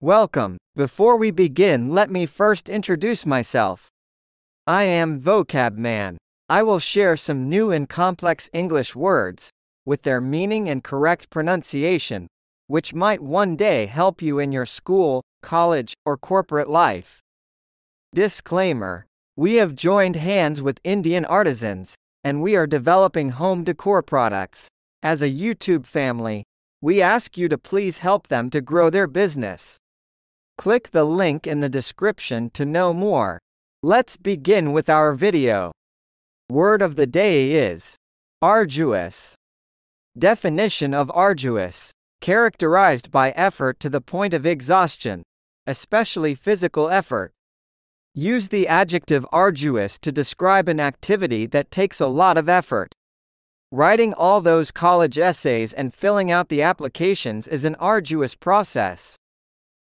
Welcome. Before we begin, let me first introduce myself. I am Vocab Man. I will share some new and complex English words, with their meaning and correct pronunciation, which might one day help you in your school, college, or corporate life. Disclaimer We have joined hands with Indian artisans, and we are developing home decor products. As a YouTube family, we ask you to please help them to grow their business. Click the link in the description to know more. Let's begin with our video. Word of the day is arduous. Definition of arduous characterized by effort to the point of exhaustion, especially physical effort. Use the adjective arduous to describe an activity that takes a lot of effort. Writing all those college essays and filling out the applications is an arduous process.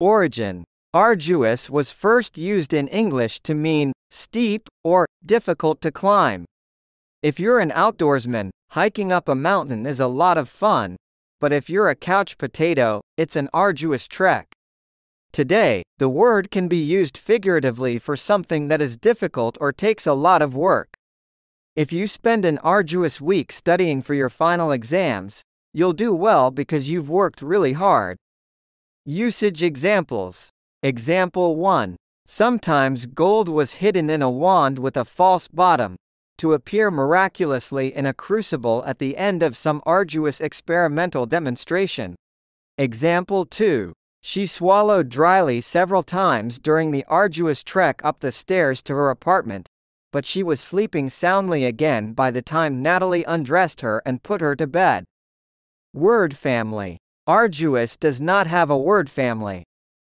Origin Arduous was first used in English to mean steep or difficult to climb. If you're an outdoorsman, hiking up a mountain is a lot of fun, but if you're a couch potato, it's an arduous trek. Today, the word can be used figuratively for something that is difficult or takes a lot of work. If you spend an arduous week studying for your final exams, you'll do well because you've worked really hard. Usage examples. Example 1. Sometimes gold was hidden in a wand with a false bottom, to appear miraculously in a crucible at the end of some arduous experimental demonstration. Example 2. She swallowed dryly several times during the arduous trek up the stairs to her apartment, but she was sleeping soundly again by the time Natalie undressed her and put her to bed. Word family. Arduous does not have a word family.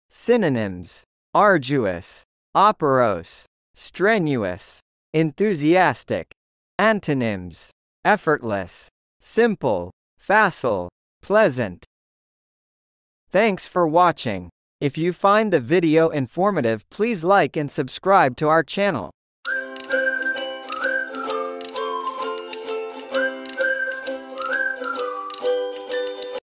Synonyms arduous, operose, strenuous, enthusiastic. Antonyms effortless, simple, facile, pleasant. Thanks for watching. If you find the video informative, please like and subscribe to our channel.